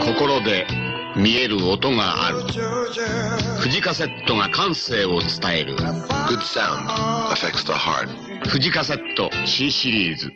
心で見える音がある。富士カセットが感性を伝える。Good sound affects the heart. 富士カセット C シリーズ。